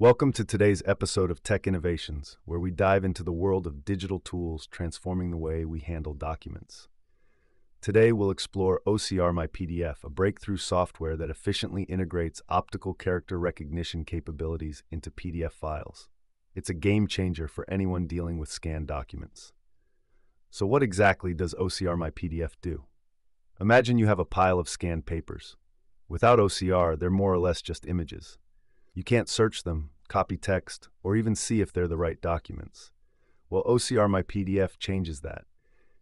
Welcome to today's episode of Tech Innovations, where we dive into the world of digital tools transforming the way we handle documents. Today, we'll explore OCR My PDF, a breakthrough software that efficiently integrates optical character recognition capabilities into PDF files. It's a game changer for anyone dealing with scanned documents. So, what exactly does OCR My PDF do? Imagine you have a pile of scanned papers. Without OCR, they're more or less just images. You can't search them, copy text, or even see if they're the right documents. Well, OCR My PDF changes that.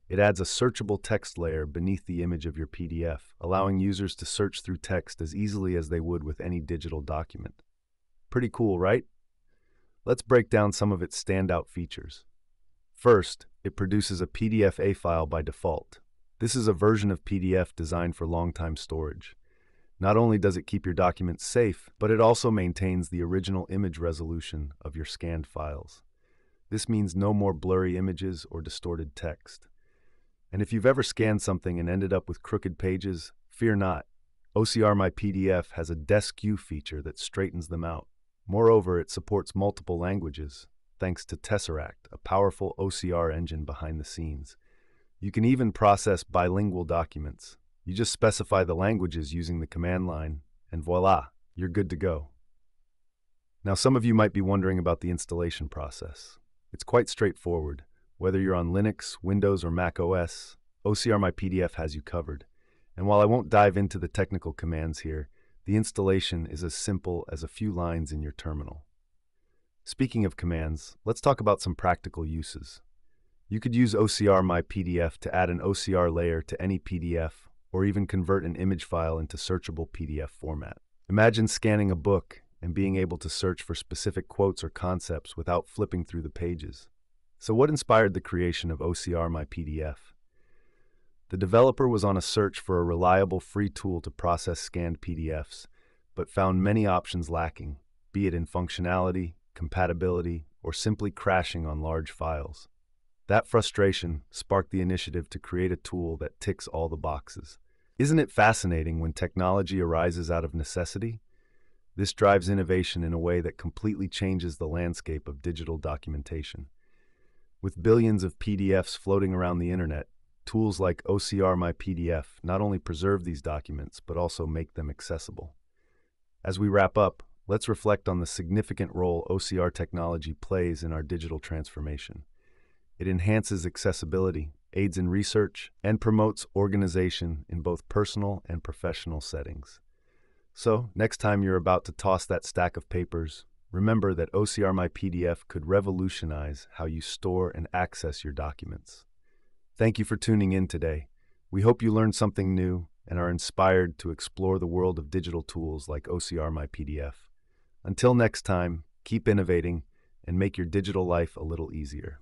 It adds a searchable text layer beneath the image of your PDF, allowing users to search through text as easily as they would with any digital document. Pretty cool, right? Let's break down some of its standout features. First, it produces a PDF A file by default. This is a version of PDF designed for long-time storage. Not only does it keep your documents safe, but it also maintains the original image resolution of your scanned files. This means no more blurry images or distorted text. And if you've ever scanned something and ended up with crooked pages, fear not. OCR My PDF has a Deskew feature that straightens them out. Moreover, it supports multiple languages, thanks to Tesseract, a powerful OCR engine behind the scenes. You can even process bilingual documents, you just specify the languages using the command line, and voila, you're good to go. Now, some of you might be wondering about the installation process. It's quite straightforward. Whether you're on Linux, Windows, or Mac OS, OCR My PDF has you covered. And while I won't dive into the technical commands here, the installation is as simple as a few lines in your terminal. Speaking of commands, let's talk about some practical uses. You could use OCR My PDF to add an OCR layer to any PDF or even convert an image file into searchable PDF format. Imagine scanning a book and being able to search for specific quotes or concepts without flipping through the pages. So what inspired the creation of OCR My PDF? The developer was on a search for a reliable free tool to process scanned PDFs, but found many options lacking, be it in functionality, compatibility, or simply crashing on large files. That frustration sparked the initiative to create a tool that ticks all the boxes. Isn't it fascinating when technology arises out of necessity? This drives innovation in a way that completely changes the landscape of digital documentation. With billions of PDFs floating around the internet, tools like OCR My PDF not only preserve these documents, but also make them accessible. As we wrap up, let's reflect on the significant role OCR technology plays in our digital transformation. It enhances accessibility, aids in research, and promotes organization in both personal and professional settings. So, next time you're about to toss that stack of papers, remember that OCR My PDF could revolutionize how you store and access your documents. Thank you for tuning in today. We hope you learned something new and are inspired to explore the world of digital tools like OCR My PDF. Until next time, keep innovating and make your digital life a little easier.